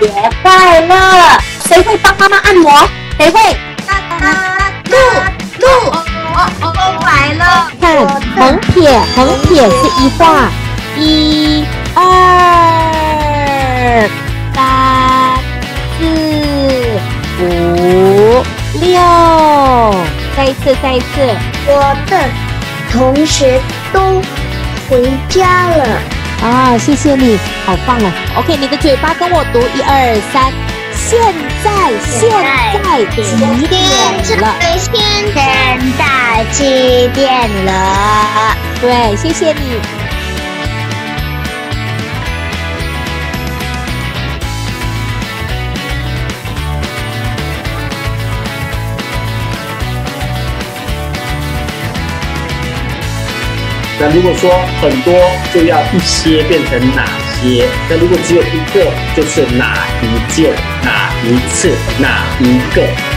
节快乐！谁会帮妈妈按摩？谁会？鹿鹿哦哦哦来了！看横撇，横撇是一画，一、二、三、四、五、六，再一次，再一次。我的同学都回家了。啊，谢谢你，好棒哦。OK，你的嘴巴跟我读一二三。现在，现在几点了？现在几点了？对，谢谢你。那如果说很多，就要一些变成哪些？那如果只有一个，就是哪一件、哪一次、哪一个。